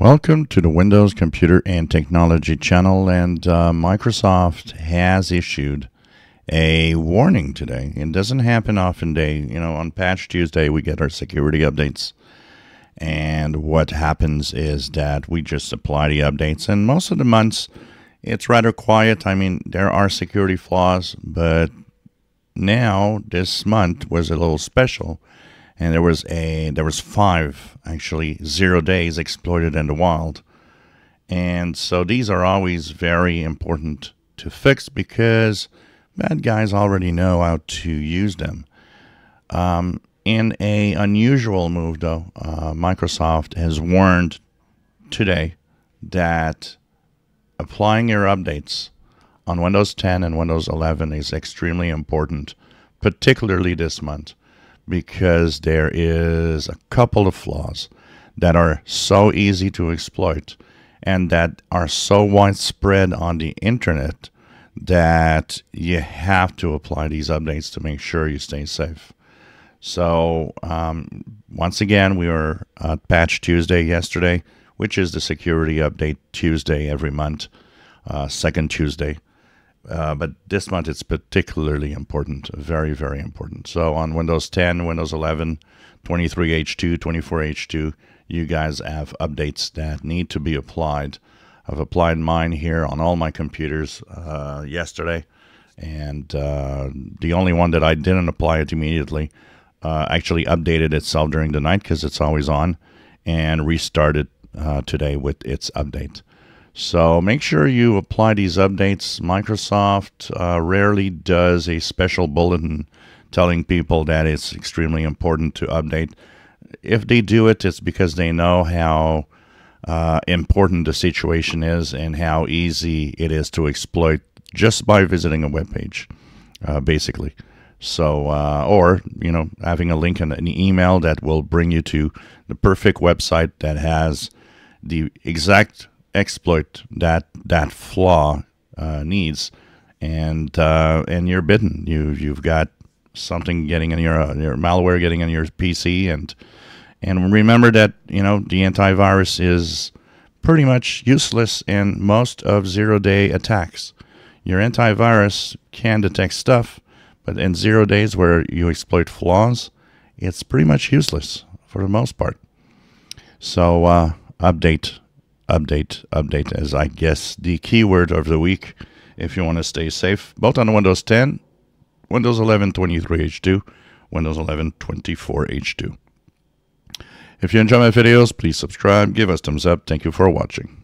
Welcome to the Windows Computer and Technology channel. And uh, Microsoft has issued a warning today. It doesn't happen often. Day, you know, on Patch Tuesday we get our security updates, and what happens is that we just apply the updates. And most of the months, it's rather quiet. I mean, there are security flaws, but now this month was a little special and there was a there was five actually zero days exploited in the wild. And so these are always very important to fix because bad guys already know how to use them. Um, in a unusual move though uh, microsoft has warned today that applying your updates on windows 10 and windows 11 is extremely important particularly this month because there is a couple of flaws that are so easy to exploit and that are so widespread on the internet that you have to apply these updates to make sure you stay safe. So, um, once again, we were at Patch Tuesday yesterday, which is the security update Tuesday every month, uh, second Tuesday. Uh, but this month it's particularly important, very, very important. So on Windows 10, Windows 11, 23H2, 24H2, you guys have updates that need to be applied. I've applied mine here on all my computers uh, yesterday, and uh, the only one that I didn't apply it immediately uh, actually updated itself during the night because it's always on, and restarted uh, today with its update. So make sure you apply these updates. Microsoft uh, rarely does a special bulletin telling people that it's extremely important to update. If they do it, it's because they know how uh, important the situation is and how easy it is to exploit just by visiting a web page, uh, basically. So, uh, or you know, having a link in an email that will bring you to the perfect website that has the exact exploit that that flaw uh, needs, and uh, and you're bitten. You you've got something getting in your uh, your malware getting in your PC, and and remember that you know the antivirus is pretty much useless in most of zero day attacks. Your antivirus can detect stuff, but in zero days where you exploit flaws, it's pretty much useless for the most part. So uh, update update, update as I guess the keyword of the week if you want to stay safe, both on Windows 10, Windows 11 23H2, Windows 11 24H2. If you enjoy my videos, please subscribe, give us thumbs up. Thank you for watching.